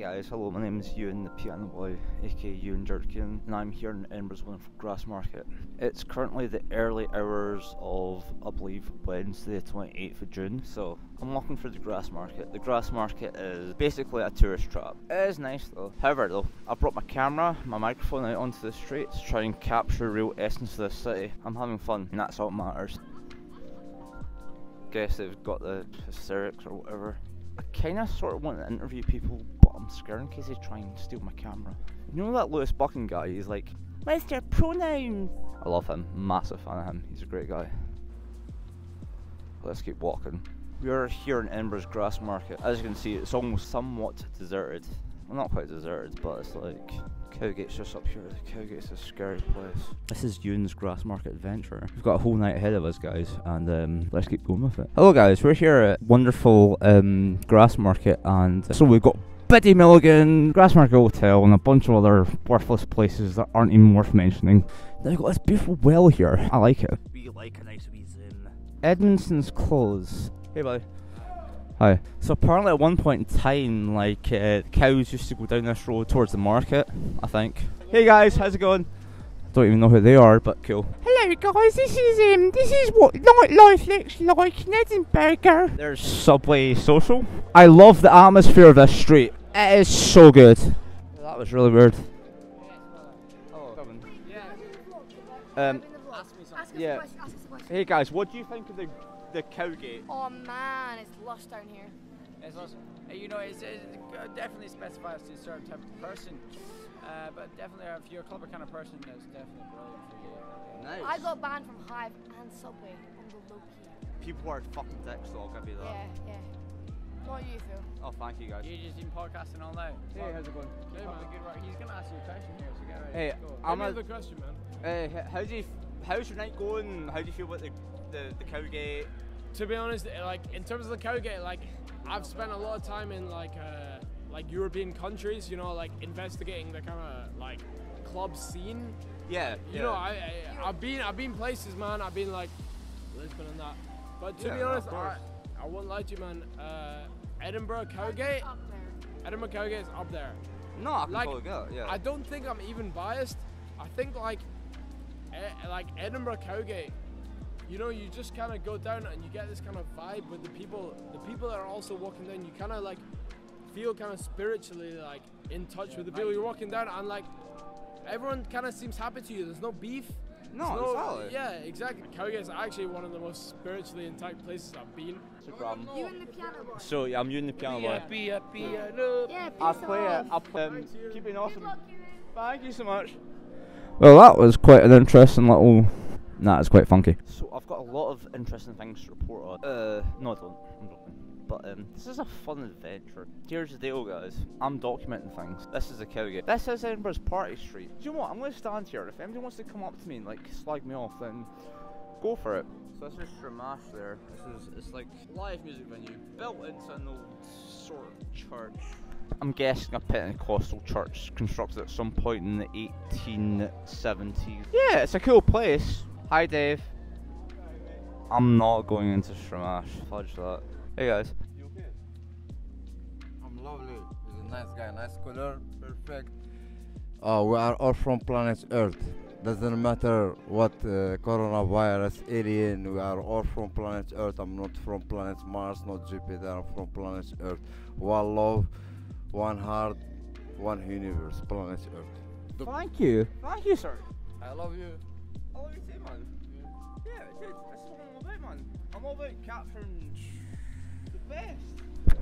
guys, hello, my name is Euan the Piano Boy, aka Euan Jerkin, and I'm here in Edinburgh's Grassmarket. It's currently the early hours of, I believe, Wednesday the 28th of June, so I'm walking through the Grassmarket. The Grassmarket is basically a tourist trap. It is nice though. However though, I brought my camera, my microphone out onto the street to try and capture real essence of this city. I'm having fun, and that's all that matters. Guess they've got the hysterics or whatever. I kind of sort of want to interview people, I'm scared in case they try and steal my camera. You know that Lewis Bucking guy? He's like, Where's your pronouns? I love him. Massive fan of him. He's a great guy. Let's keep walking. We are here in Edinburgh's Grassmarket. As you can see, it's almost somewhat deserted. Well, not quite deserted, but it's like Cowgate's just up here. Cowgate's a scary place. This is Euan's Grassmarket Adventure. We've got a whole night ahead of us, guys, and um, let's keep going with it. Hello, guys. We're here at wonderful um, Grassmarket, and so we've got Biddy Mulligan, Grassmarket Hotel, and a bunch of other worthless places that aren't even worth mentioning. Then we've got this beautiful well here. I like it. We like a nice wee zoom. Edmonton's Close. Hey, buddy. Hi. So apparently, at one point in time, like uh, cows used to go down this road towards the market. I think. Hey guys, how's it going? Don't even know who they are, but cool. Hello guys, this is um this is what nightlife looks like in Edinburgh. There's Subway Social. I love the atmosphere of this street. It is so good. That was really weird. Um, yeah. Hey guys, what do you think of the the Cowgate? Oh man, it's lush down here. It's also, uh, you know, it's, it definitely specifies to a certain type of person. Uh, but definitely, if you're a clever kind of person, it's definitely brilliant for you. Nice. I got banned from Hive and Subway on the low key. People are fucking dicks, so I'll give you that. Yeah, yeah. Not you, Phil. Oh, thank you guys. You're just been podcasting all night. Hey, how's it going? Good, man. Good work. He's gonna ask you a question here, so get ready. Hey, Go. I'm Give a, the question, man. uh, how do you, how's your night going? How do you feel about the the, the Cowgate? To be honest, eh, like in terms of the Cowgate, like I've spent a lot of time in like uh, like European countries, you know, like investigating the kind of like club scene. Yeah, You know, I, I I've been I've been places, man. I've been like Lisbon and that. But to Yeah, be honest, I. I won't lie to you, man. Uh, Edinburgh Cowgate, Edinburgh Cowgate is up there. no, I can like, totally it. Yeah. I don't think I'm even biased. I think like, e- like Edinburgh Cowgate, you know, you just kind of go down and you get this kind of vibe with the people. The people that are also walking down, you kind of like feel kind of spiritually like in touch with the people you're walking down, and like everyone kind of seems happy to you. There's no beef. No, There's exactly. Yeah, exactly. Cowgate is actually one of the most spiritually intact places I've been. No problem. You and the piano boy. So yeah, I'm using the piano boy. piano. Yeah, I'll peace play it. out. I'll play um, keep it Good awesome. luck, Euan. Thank you so much. Well, that was quite an interesting little. Nah, it's quite funky. So I've got a lot of interesting things to report on. Uh, no, I don't. I'm joking. But um, this is a fun adventure. Here's the deal, guys. I'm documenting things. This is the Cowgate. This is Edinburgh's Party Street. Do you know what? I'm going to stand here. If anybody wants to come up to me and like slag me off, then go for it. So this is Stramash there. This is it's like live music venue built into an old sort of church. I'm guessing a Pentecostal church constructed at some point in the 1870s. Yeah, it's a cool place. Hi, Dave. I'm not going into Stramash. Fudge that. Hey guys. I'm lovely. He's a nice guy, nice color, perfect. Oh, we are all from planet Earth. Doesn't matter what uh, coronavirus, alien. We are all from planet Earth. I'm not from planet Mars, not Jupiter. I'm from planet Earth. One love, one heart, one universe. Planet Earth. Thank you. Thank you, sir. I love you. I love you too, man. Yeah, dude, this is what I'm all about, man. I'm all about capturing the best.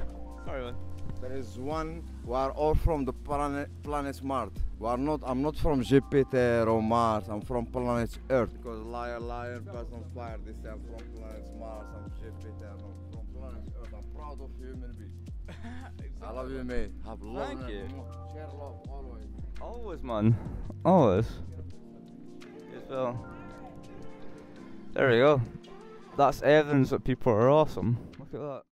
Sorry, man. There is one. We are all from the planet planet Mars. We are not. I'm not from Jupiter or Mars. I'm from planet Earth. Because liar, liar, pass on fire. They say I'm from planet Mars. I'm Jupiter. I'm from planet Earth. I'm proud of human being. I love you, mate. Have love. Thank you. Share love always. Always, man. Always. As well. There we go. That's evidence that people are awesome. Look at that.